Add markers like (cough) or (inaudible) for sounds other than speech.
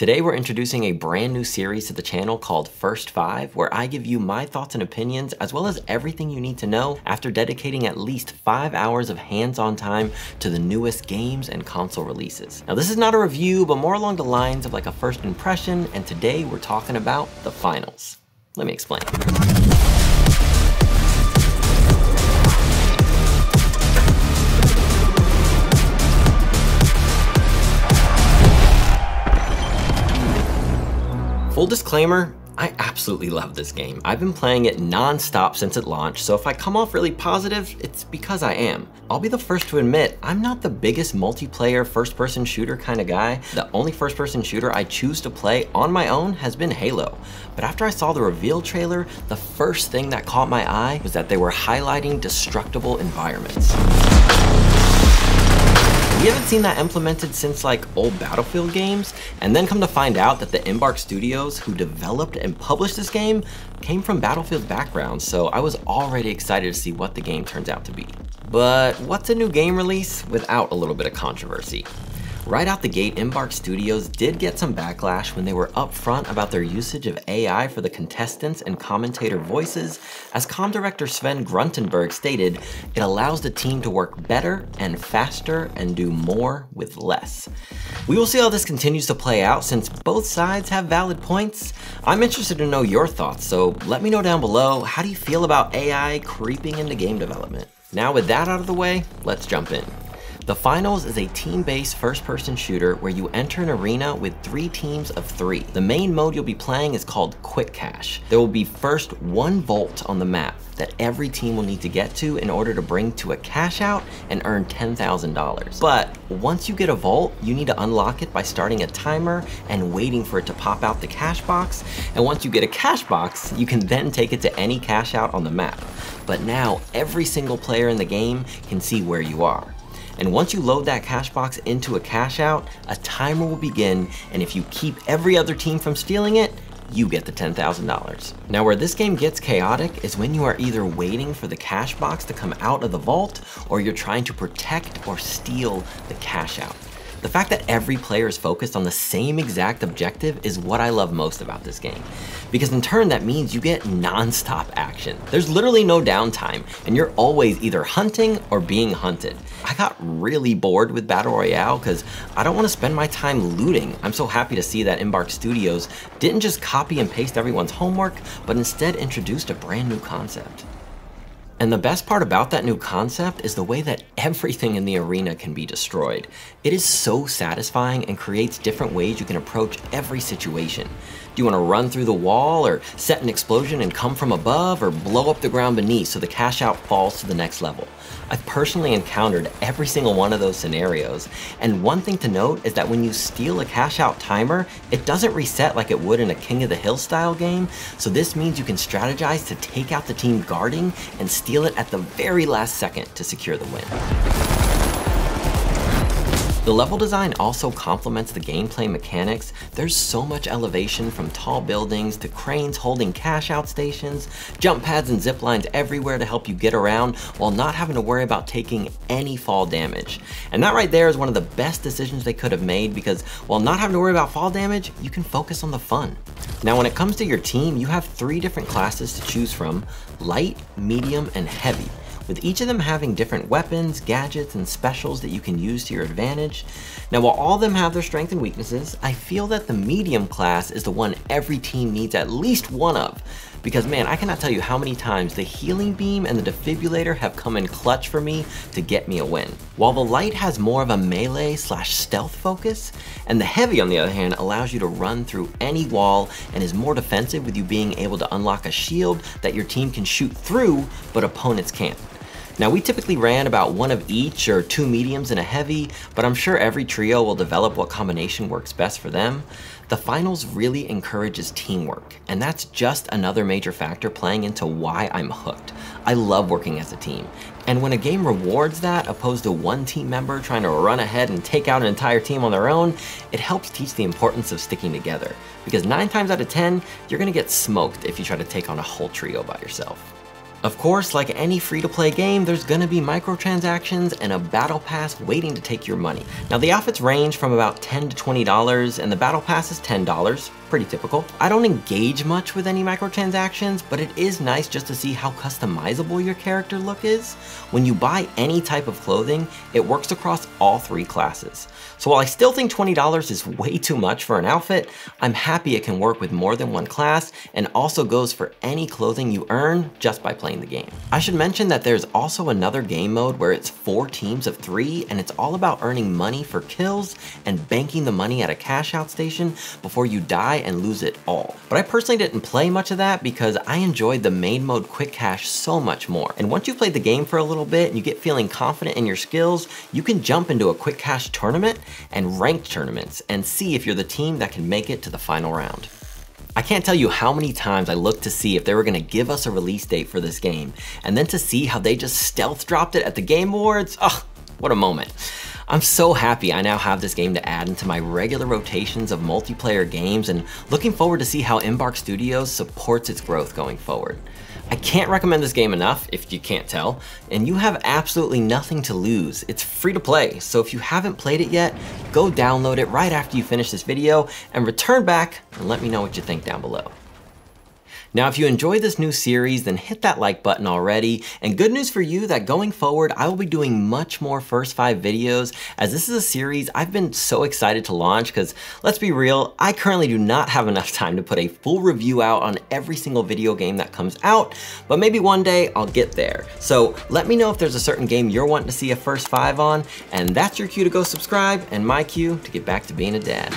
Today we're introducing a brand new series to the channel called First Five, where I give you my thoughts and opinions, as well as everything you need to know after dedicating at least five hours of hands-on time to the newest games and console releases. Now this is not a review, but more along the lines of like a first impression, and today we're talking about the finals. Let me explain. Full disclaimer, I absolutely love this game. I've been playing it non-stop since it launched, so if I come off really positive, it's because I am. I'll be the first to admit, I'm not the biggest multiplayer first-person shooter kind of guy. The only first-person shooter I choose to play on my own has been Halo. But after I saw the reveal trailer, the first thing that caught my eye was that they were highlighting destructible environments. We haven't seen that implemented since like old Battlefield games, and then come to find out that the Embark Studios who developed and published this game came from Battlefield backgrounds, so I was already excited to see what the game turns out to be. But what's a new game release without a little bit of controversy? Right out the gate, Embark Studios did get some backlash when they were upfront about their usage of AI for the contestants and commentator voices. As com director Sven Gruntenberg stated, it allows the team to work better and faster and do more with less. We will see how this continues to play out since both sides have valid points. I'm interested to know your thoughts, so let me know down below, how do you feel about AI creeping into game development? Now with that out of the way, let's jump in. The Finals is a team-based first-person shooter where you enter an arena with three teams of three. The main mode you'll be playing is called Quick Cash. There will be first one vault on the map that every team will need to get to in order to bring to a cash out and earn $10,000. But once you get a vault, you need to unlock it by starting a timer and waiting for it to pop out the cash box. And once you get a cash box, you can then take it to any cash out on the map. But now every single player in the game can see where you are. And once you load that cash box into a cash out, a timer will begin, and if you keep every other team from stealing it, you get the $10,000. Now where this game gets chaotic is when you are either waiting for the cash box to come out of the vault or you're trying to protect or steal the cash out. The fact that every player is focused on the same exact objective is what I love most about this game. Because in turn, that means you get non-stop action. There's literally no downtime, and you're always either hunting or being hunted. I got really bored with Battle Royale because I don't want to spend my time looting. I'm so happy to see that Embark Studios didn't just copy and paste everyone's homework, but instead introduced a brand new concept. And the best part about that new concept is the way that everything in the arena can be destroyed. It is so satisfying and creates different ways you can approach every situation. Do you want to run through the wall or set an explosion and come from above or blow up the ground beneath so the cash out falls to the next level? I've personally encountered every single one of those scenarios. And one thing to note is that when you steal a cash out timer, it doesn't reset like it would in a King of the Hill style game. So this means you can strategize to take out the team guarding and steal it at the very last second to secure the win. The level design also complements the gameplay mechanics. There's so much elevation from tall buildings to cranes holding cash out stations, jump pads and zip lines everywhere to help you get around while not having to worry about taking any fall damage. And that right there is one of the best decisions they could have made because while not having to worry about fall damage, you can focus on the fun. Now when it comes to your team, you have three different classes to choose from, light, medium, and heavy with each of them having different weapons, gadgets, and specials that you can use to your advantage. Now while all of them have their strengths and weaknesses, I feel that the medium class is the one every team needs at least one of. Because man, I cannot tell you how many times the healing beam and the defibrillator have come in clutch for me to get me a win. While the light has more of a melee slash stealth focus, and the heavy on the other hand allows you to run through any wall and is more defensive with you being able to unlock a shield that your team can shoot through, but opponents can't. Now we typically ran about one of each or two mediums and a heavy, but I'm sure every trio will develop what combination works best for them. The finals really encourages teamwork, and that's just another major factor playing into why I'm hooked. I love working as a team, and when a game rewards that, opposed to one team member trying to run ahead and take out an entire team on their own, it helps teach the importance of sticking together. Because 9 times out of 10, you're gonna get smoked if you try to take on a whole trio by yourself. Of course, like any free-to-play game, there's gonna be microtransactions and a battle pass waiting to take your money. Now the outfits range from about 10 to $20 and the battle pass is $10, pretty typical. I don't engage much with any microtransactions, but it is nice just to see how customizable your character look is. When you buy any type of clothing, it works across all three classes. So while I still think $20 is way too much for an outfit, I'm happy it can work with more than one class and also goes for any clothing you earn just by playing the game. I should mention that there's also another game mode where it's four teams of three and it's all about earning money for kills and banking the money at a cash out station before you die and lose it all. But I personally didn't play much of that because I enjoyed the main mode quick cash so much more. And once you've played the game for a little bit and you get feeling confident in your skills, you can jump into a quick cash tournament and ranked tournaments and see if you're the team that can make it to the final round. I can't tell you how many times I looked to see if they were gonna give us a release date for this game, and then to see how they just stealth dropped it at the Game Awards, oh, what a moment. I'm so happy I now have this game to add into my regular rotations of multiplayer games and looking forward to see how Embark Studios supports its growth going forward. I can't recommend this game enough, if you can't tell, and you have absolutely nothing to lose. It's free to play, so if you haven't played it yet, go download it right after you finish this video and return back and let me know what you think down below. Now, if you enjoy this new series, then hit that like button already. And good news for you that going forward, I will be doing much more first five videos as this is a series I've been so excited to launch because let's be real, I currently do not have enough (laughs) time to put a full review out on every single video game that comes out, but maybe one day I'll get there. So let me know if there's a certain game you're wanting to see a first five on, and that's your cue to go subscribe and my cue to get back to being a dad.